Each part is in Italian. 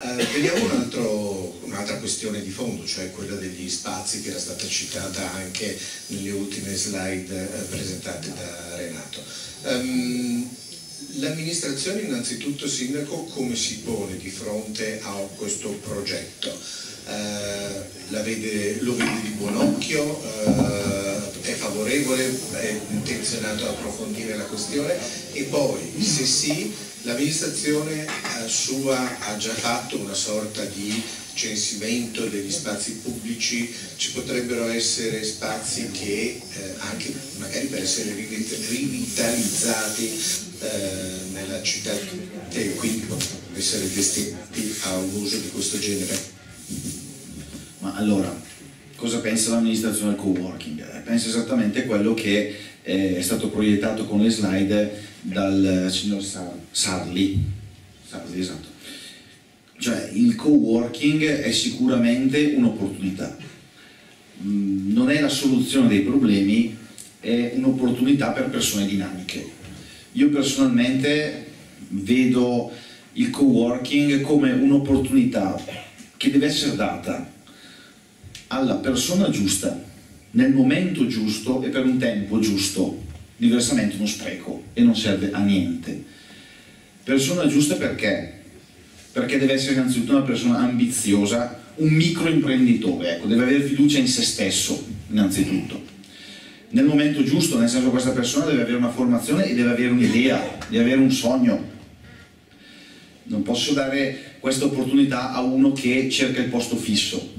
Eh, vediamo un'altra questione di fondo, cioè quella degli spazi che era stata citata anche nelle ultime slide eh, presentate da Renato. Um, L'amministrazione innanzitutto Sindaco come si pone di fronte a questo progetto? Uh, vede, lo vede di buon occhio? Favorevole? È intenzionato a approfondire la questione? E poi, se sì, L'amministrazione eh, sua ha già fatto una sorta di censimento degli spazi pubblici, ci potrebbero essere spazi che eh, anche magari per essere rivitalizzati eh, nella città e quindi possono essere destinati a un uso di questo genere. Ma allora, cosa pensa l'amministrazione del co-working? Eh, pensa esattamente quello che eh, è stato proiettato con le slide dal signor Sarli, Sarli esatto. Cioè il co-working è sicuramente un'opportunità, mm, non è la soluzione dei problemi, è un'opportunità per persone dinamiche. Io personalmente vedo il co-working come un'opportunità che deve essere data alla persona giusta, nel momento giusto e per un tempo giusto diversamente uno spreco e non serve a niente. Persona giusta perché? Perché deve essere innanzitutto una persona ambiziosa, un microimprenditore, ecco, deve avere fiducia in se stesso innanzitutto. Nel momento giusto, nel senso che questa persona deve avere una formazione e deve avere un'idea, deve avere un sogno. Non posso dare questa opportunità a uno che cerca il posto fisso.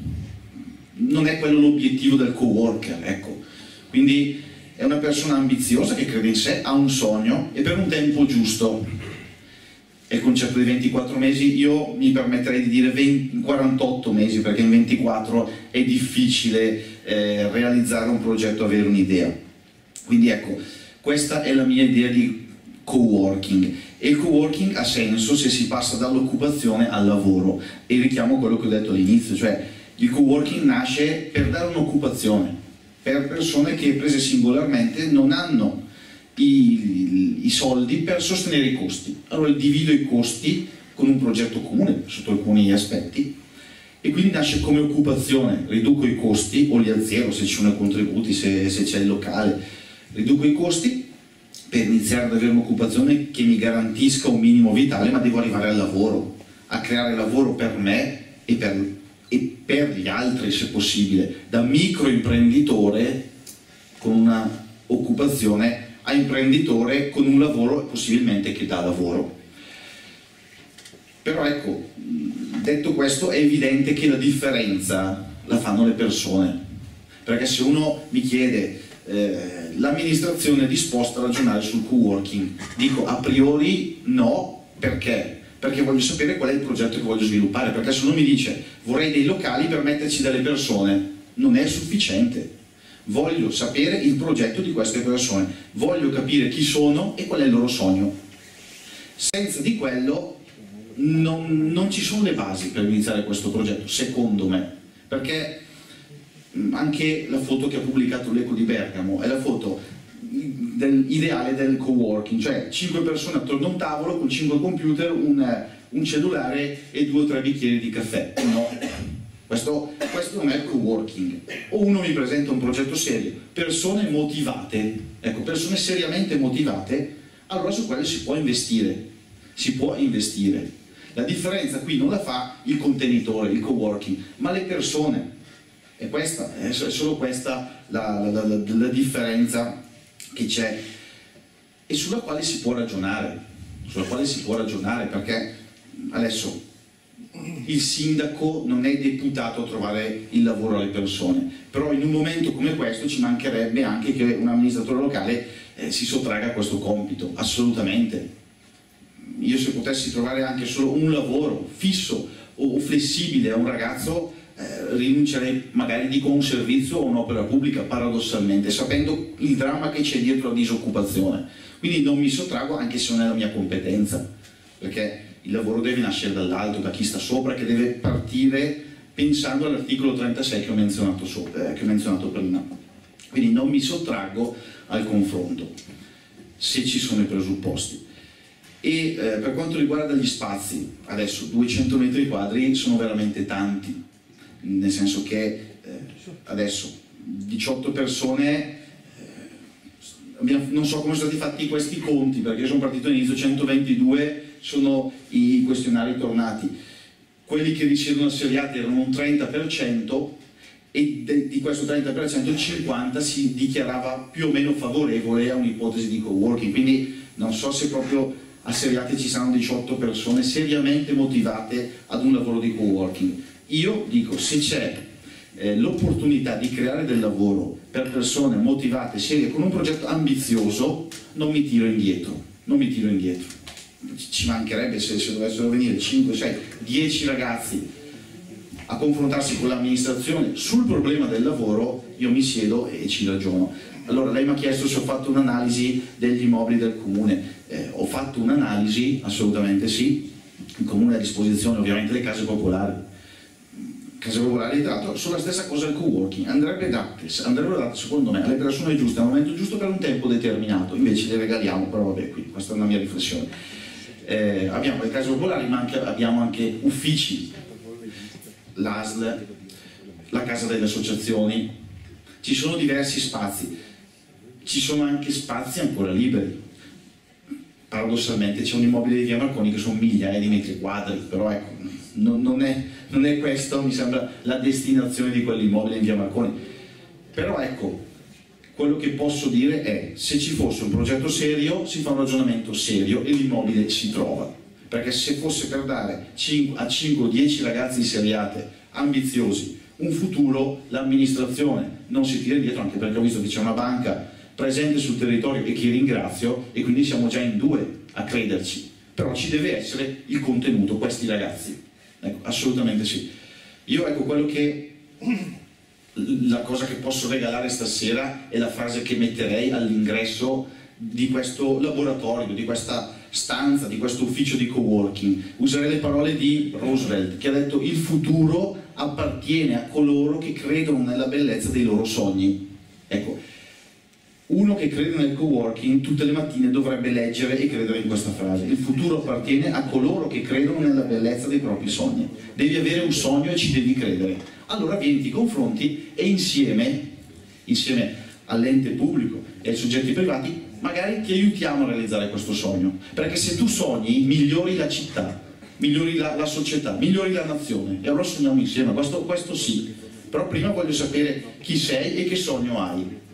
Non è quello l'obiettivo del co-worker, ecco. Quindi è una persona ambiziosa che crede in sé, ha un sogno e per un tempo giusto. È il concetto di 24 mesi, io mi permetterei di dire 20, 48 mesi perché in 24 è difficile eh, realizzare un progetto, avere un'idea. Quindi ecco, questa è la mia idea di co-working e il co-working ha senso se si passa dall'occupazione al lavoro e richiamo quello che ho detto all'inizio, cioè il co-working nasce per dare un'occupazione per persone che prese singolarmente non hanno i, i soldi per sostenere i costi. Allora divido i costi con un progetto comune sotto alcuni aspetti e quindi nasce come occupazione, riduco i costi o li azzero se ci sono contributi, se, se c'è il locale, riduco i costi per iniziare ad avere un'occupazione che mi garantisca un minimo vitale, ma devo arrivare al lavoro, a creare lavoro per me e per e per gli altri se possibile, da microimprenditore con una occupazione a imprenditore con un lavoro possibilmente che dà lavoro. Però ecco, detto questo è evidente che la differenza la fanno le persone, perché se uno mi chiede eh, l'amministrazione è disposta a ragionare sul co-working, dico a priori no, perché? Perché voglio sapere qual è il progetto che voglio sviluppare, perché se uno mi dice vorrei dei locali per metterci delle persone, non è sufficiente. Voglio sapere il progetto di queste persone, voglio capire chi sono e qual è il loro sogno. Senza di quello non, non ci sono le basi per iniziare questo progetto, secondo me, perché anche la foto che ha pubblicato l'Eco di Bergamo è la foto del, ideale del co-working, cioè 5 persone attorno a un tavolo con 5 computer, un, un cellulare e due o tre bicchieri di caffè. No, questo, questo, non è il co-working. O uno mi presenta un progetto serio, persone motivate, ecco, persone seriamente motivate, allora su quelle si può investire, si può investire. La differenza qui non la fa il contenitore, il co-working, ma le persone. E questa, è solo questa la, la, la, la differenza che c'è e sulla quale si può ragionare, sulla quale si può ragionare perché adesso il sindaco non è deputato a trovare il lavoro alle persone, però in un momento come questo ci mancherebbe anche che un amministratore locale eh, si sottragga a questo compito, assolutamente. Io se potessi trovare anche solo un lavoro fisso o flessibile a un ragazzo eh, rinuncerei magari dico a un servizio o un'opera pubblica paradossalmente, sapendo il dramma che c'è dietro la disoccupazione. Quindi non mi sottrago anche se non è la mia competenza, perché il lavoro deve nascere dall'alto, da chi sta sopra, che deve partire pensando all'articolo 36 che ho, menzionato sopra, eh, che ho menzionato prima. Quindi non mi sottraggo al confronto, se ci sono i presupposti. E eh, per quanto riguarda gli spazi, adesso 200 metri quadri sono veramente tanti, nel senso che eh, adesso 18 persone non so come sono stati fatti questi conti perché io sono partito all'inizio 122 sono i questionari tornati. Quelli che risiedono assediati erano un 30% e di questo 30% il 50% si dichiarava più o meno favorevole a un'ipotesi di co-working. Quindi non so se proprio a ci saranno 18 persone seriamente motivate ad un lavoro di co-working io dico se c'è eh, l'opportunità di creare del lavoro per persone motivate, serie, con un progetto ambizioso, non mi tiro indietro, non mi tiro indietro. Ci mancherebbe se, se dovessero venire 5, 6, 10 ragazzi a confrontarsi con l'amministrazione sul problema del lavoro, io mi siedo e ci ragiono. Allora lei mi ha chiesto se ho fatto un'analisi degli immobili del comune, eh, ho fatto un'analisi, assolutamente sì, il comune ha a disposizione ovviamente le case popolari, case popolari tra l'altro sulla stessa cosa il co-working. Andrebbe date, andrebbero date secondo me. Alle persone giuste al momento giusto per un tempo determinato. Invece le regaliamo però vabbè qui questa è una mia riflessione. Eh, abbiamo le case popolari ma anche, abbiamo anche uffici. l'ASL la casa delle associazioni. Ci sono diversi spazi. Ci sono anche spazi ancora liberi. Paradossalmente c'è un immobile di via Marconi che sono migliaia di metri quadri però ecco non, non, è, non è questa, mi sembra, la destinazione di quell'immobile in via Marconi. Però ecco, quello che posso dire è, se ci fosse un progetto serio, si fa un ragionamento serio e l'immobile si trova. Perché se fosse per dare a 5 o 10 ragazzi seriate, ambiziosi, un futuro, l'amministrazione non si tira dietro, anche perché ho visto che c'è una banca presente sul territorio e che ringrazio, e quindi siamo già in due a crederci. Però ci deve essere il contenuto, questi ragazzi. Ecco, assolutamente sì. Io ecco quello che la cosa che posso regalare stasera è la frase che metterei all'ingresso di questo laboratorio, di questa stanza, di questo ufficio di coworking. Userei le parole di Roosevelt che ha detto il futuro appartiene a coloro che credono nella bellezza dei loro sogni. Ecco, uno che crede nel co-working tutte le mattine dovrebbe leggere e credere in questa frase. Il futuro appartiene a coloro che credono nella bellezza dei propri sogni. Devi avere un sogno e ci devi credere. Allora vieni, ti confronti e insieme, insieme all'ente pubblico e ai soggetti privati, magari ti aiutiamo a realizzare questo sogno. Perché se tu sogni, migliori la città, migliori la, la società, migliori la nazione. E allora sogniamo insieme, questo, questo sì. Però prima voglio sapere chi sei e che sogno hai.